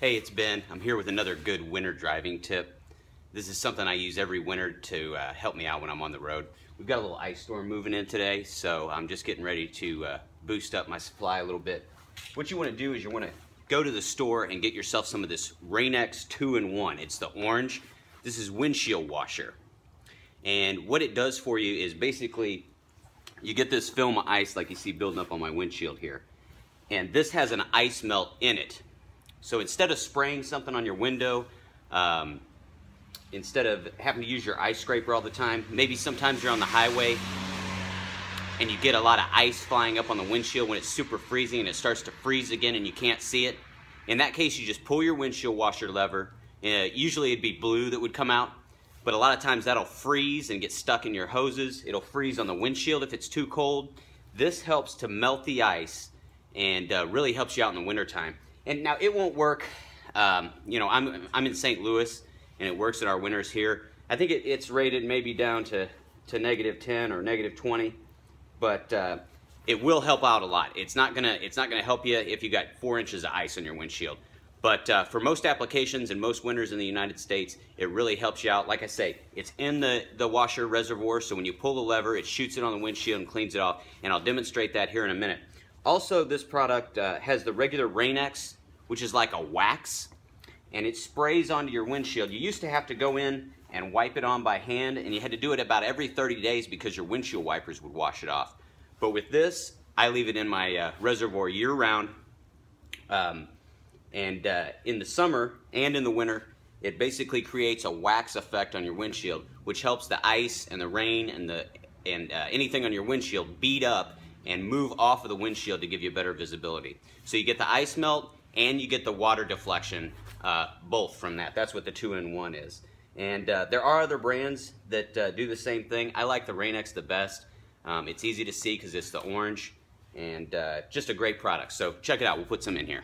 Hey, it's Ben. I'm here with another good winter driving tip. This is something I use every winter to uh, help me out when I'm on the road. We've got a little ice storm moving in today, so I'm just getting ready to uh, boost up my supply a little bit. What you want to do is you want to go to the store and get yourself some of this Rain-X 2-in-1. It's the orange. This is windshield washer. And what it does for you is basically you get this film of ice like you see building up on my windshield here. And this has an ice melt in it. So instead of spraying something on your window, um, instead of having to use your ice scraper all the time, maybe sometimes you're on the highway and you get a lot of ice flying up on the windshield when it's super freezing and it starts to freeze again and you can't see it. In that case, you just pull your windshield washer lever. Uh, usually it'd be blue that would come out, but a lot of times that'll freeze and get stuck in your hoses. It'll freeze on the windshield if it's too cold. This helps to melt the ice and uh, really helps you out in the wintertime. And now it won't work, um, you know, I'm, I'm in St. Louis and it works in our winters here. I think it, it's rated maybe down to, to negative 10 or negative 20, but uh, it will help out a lot. It's not gonna, it's not gonna help you if you got four inches of ice on your windshield. But uh, for most applications and most winters in the United States, it really helps you out. Like I say, it's in the, the washer reservoir, so when you pull the lever, it shoots it on the windshield and cleans it off. And I'll demonstrate that here in a minute. Also, this product uh, has the regular Rain-X, which is like a wax, and it sprays onto your windshield. You used to have to go in and wipe it on by hand, and you had to do it about every 30 days because your windshield wipers would wash it off. But with this, I leave it in my uh, reservoir year-round. Um, and uh, in the summer and in the winter, it basically creates a wax effect on your windshield, which helps the ice and the rain and the and uh, anything on your windshield beat up and move off of the windshield to give you better visibility. So you get the ice melt and you get the water deflection uh, both from that. That's what the two-in-one is. And uh, there are other brands that uh, do the same thing. I like the Rain-X the best. Um, it's easy to see because it's the orange and uh, just a great product. So check it out. We'll put some in here.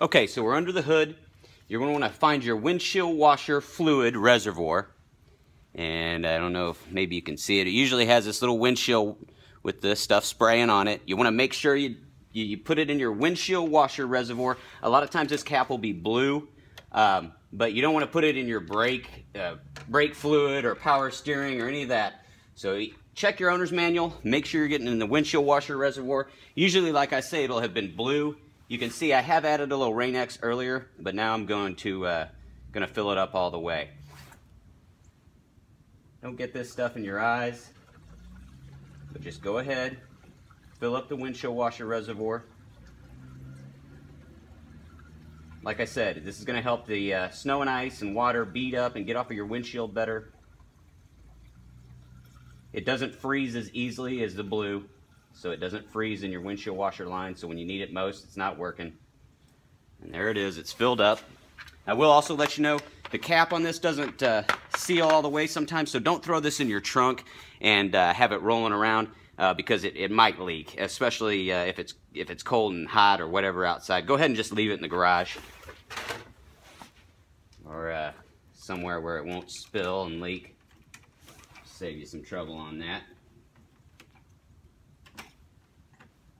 Okay, so we're under the hood. You're going to want to find your windshield washer fluid reservoir and I don't know if maybe you can see it. It usually has this little windshield with the stuff spraying on it. You want to make sure you, you, put it in your windshield washer reservoir. A lot of times this cap will be blue, um, but you don't want to put it in your brake, uh, brake fluid or power steering or any of that. So check your owner's manual. Make sure you're getting in the windshield washer reservoir. Usually, like I say, it'll have been blue. You can see I have added a little Rain-X earlier, but now I'm going to, uh, going to fill it up all the way. Don't get this stuff in your eyes. But just go ahead, fill up the windshield washer reservoir. Like I said, this is going to help the uh, snow and ice and water beat up and get off of your windshield better. It doesn't freeze as easily as the blue, so it doesn't freeze in your windshield washer line, so when you need it most, it's not working. And there it is, it's filled up. I will also let you know the cap on this doesn't uh, seal all the way sometimes, so don't throw this in your trunk and uh, have it rolling around uh, because it, it might leak, especially uh, if it's if it's cold and hot or whatever outside. Go ahead and just leave it in the garage or uh, somewhere where it won't spill and leak. Save you some trouble on that.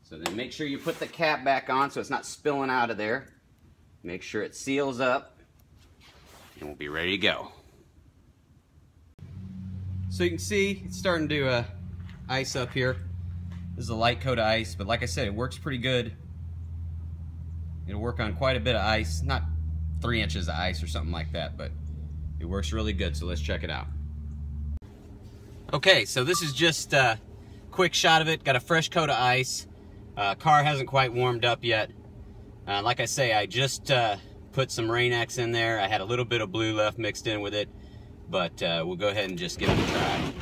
So then make sure you put the cap back on so it's not spilling out of there. Make sure it seals up and we'll be ready to go. So you can see it's starting to uh, ice up here. This is a light coat of ice, but like I said, it works pretty good. It'll work on quite a bit of ice, not three inches of ice or something like that, but it works really good, so let's check it out. Okay, so this is just a quick shot of it. Got a fresh coat of ice. Uh, car hasn't quite warmed up yet. Uh, like I say, I just uh, put some Rain-X in there. I had a little bit of blue left mixed in with it, but uh, we'll go ahead and just give it a try.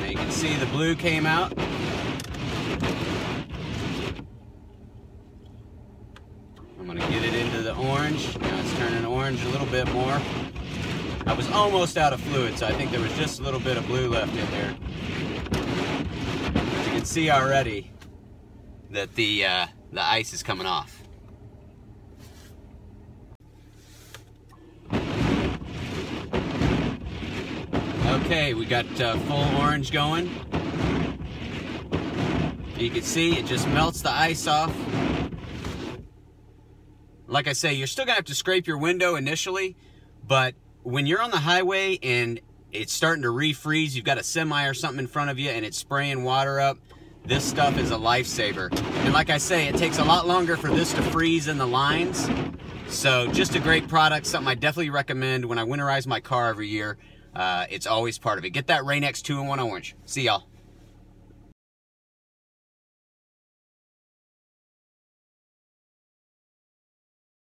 Now you can see the blue came out. I'm gonna get it into the orange. Now it's turning orange a little bit more. I was almost out of fluid, so I think there was just a little bit of blue left in there. As you can see already that the uh, the ice is coming off. Okay, we got uh, full orange going. You can see it just melts the ice off. Like I say, you're still gonna have to scrape your window initially, but when you're on the highway and it's starting to refreeze, you've got a semi or something in front of you and it's spraying water up, this stuff is a lifesaver. And like I say, it takes a lot longer for this to freeze in the lines. So just a great product, something I definitely recommend when I winterize my car every year. Uh, it's always part of it. Get that Rain-X 2-in-1 Orange. See y'all.